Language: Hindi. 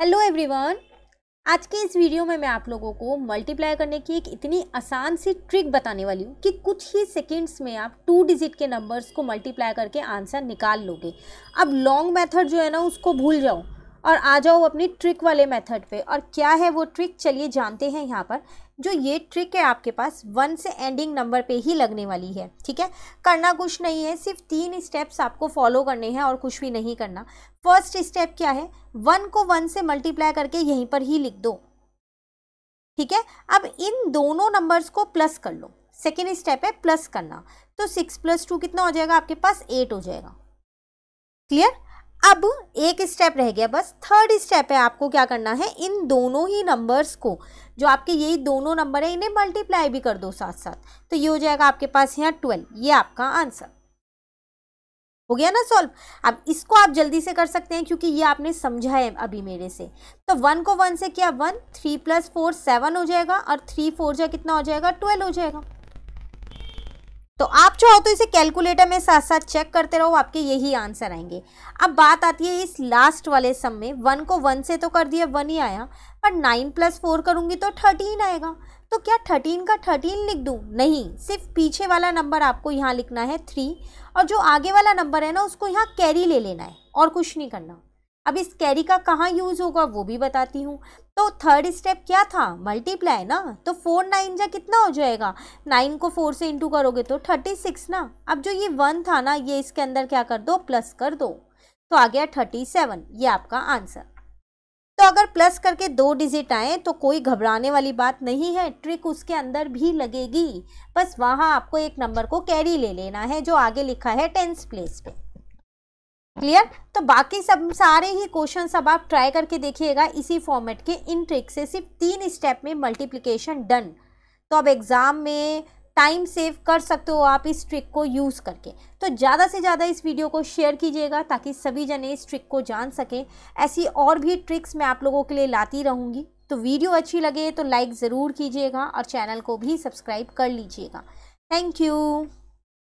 हेलो एवरीवन आज के इस वीडियो में मैं आप लोगों को मल्टीप्लाई करने की एक इतनी आसान सी ट्रिक बताने वाली हूँ कि कुछ ही सेकंड्स में आप टू डिजिट के नंबर्स को मल्टीप्लाई करके आंसर निकाल लोगे। अब लॉन्ग मेथड जो है ना, उसको भूल जाओ। और आ जाओ अपनी ट्रिक वाले मेथड पे। और क्या है वो ट्रिक चलिए जानते हैं यहाँ पर। जो ये ट्रिक है आपके पास वन से एंडिंग नंबर पे ही लगने वाली है, ठीक है? करना कुछ नहीं है, सिर्फ़ तीन स्टेप्स आपको फॉलो करने हैं और कुछ भी नहीं करना। फ़र्स्ट स्टेप क्या है? वन को वन से मल्टीप्लाई करके यहीं पर ही लिख दो, ठीक है? अब इन दोनों नंबर्स को प्लस कर लो। सेकेंड स्टेप है प्लस करना। तो सिक्स प्लस टू कितना हो जाएगा? आपके पास एट हो जाएगा। क्लियर अब एक स्टेप रह गया, बस थर्ड स्टेप है आपको क्या करना है? इन दोनों ही नंबर्स को, जो आपके यही दोनों नंबर है, इन्हें मल्टीप्लाई भी कर दो साथ साथ तो ये हो जाएगा आपके पास यहाँ ट्वेल्व ये आपका आंसर हो गया ना सॉल्व अब इसको आप जल्दी से कर सकते हैं, क्योंकि ये आपने समझा है अभी मेरे से। तो वन को वन से क्या one three plus four seven हो जाएगा, और थ्री फोर जा कितना हो जाएगा? ट्वेल्व हो जाएगा। तो आप चाहो तो इसे कैलकुलेटर में साथ साथ चेक करते रहो, आपके यही आंसर आएँगे। अब बात आती है इस लास्ट वाले सम में। वन को वन से तो कर दिया वन ही आया पर नाइन प्लस फोर करूँगी तो थर्टीन आएगा। तो क्या थर्टीन का थर्टीन लिख दूँ? नहीं, सिर्फ़ पीछे वाला नंबर आपको यहाँ लिखना है थ्री और जो आगे वाला नंबर है ना, उसको यहाँ कैरी ले लेना है, और कुछ नहीं करना। अब इस कैरी का कहाँ यूज़ होगा वो भी बताती हूँ। तो थर्ड स्टेप क्या था? मल्टीप्लाई ना? तो फोर नाइन जा कितना हो जाएगा? नाइन को फोर से इंटू करोगे तो थर्टी सिक्स ना? अब जो ये वन था ना, ये इसके अंदर क्या कर दो? प्लस कर दो। तो आ गया थर्टी सेवन ये आपका आंसर तो अगर प्लस करके दो डिजिट आए तो कोई घबराने वाली बात नहीं है। ट्रिक उसके अंदर भी लगेगी। बस वहाँ आपको एक नंबर को कैरी ले लेना है, जो आगे लिखा है टेंस प्लेस पे। क्लियर तो बाकी सब सारे ही क्वेश्चन अब आप ट्राई करके देखिएगा इसी फॉर्मेट के। इन ट्रिक से सिर्फ़ तीन स्टेप में मल्टीप्लिकेशन डन तो अब एग्ज़ाम में टाइम सेव कर सकते हो आप इस ट्रिक को यूज़ करके। तो ज़्यादा से ज़्यादा इस वीडियो को शेयर कीजिएगा ताकि सभी जने इस ट्रिक को जान सकें। ऐसी और भी ट्रिक्स मैं आप लोगों के लिए लाती रहूँगी। तो वीडियो अच्छी लगे तो लाइक ज़रूर कीजिएगा और चैनल को भी सब्सक्राइब कर लीजिएगा। Thank you